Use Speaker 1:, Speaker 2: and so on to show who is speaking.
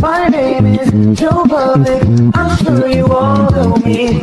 Speaker 1: My name is Joe Public. I'm sure you all know me.